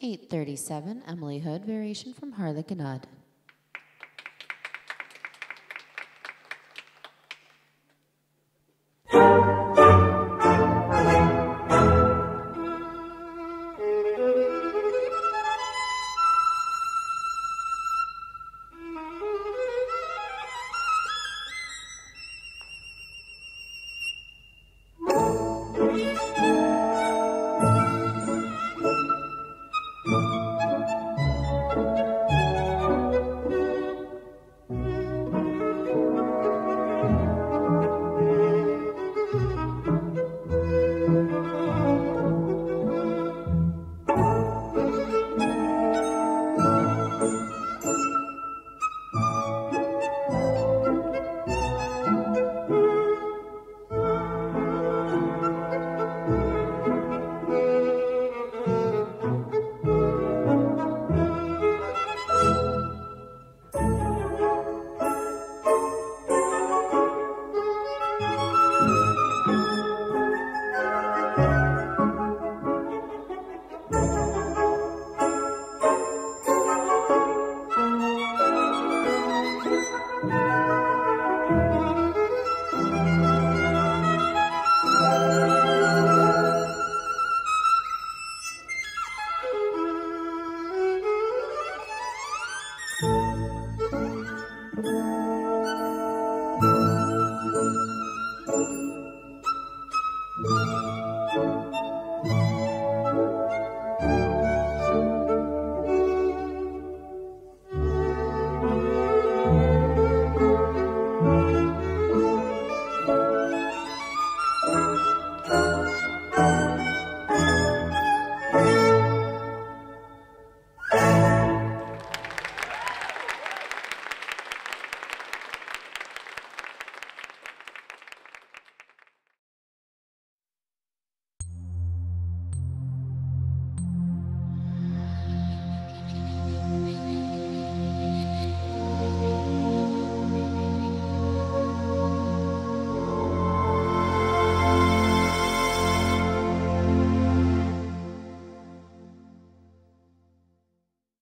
837, Emily Hood, variation from Harlequinade.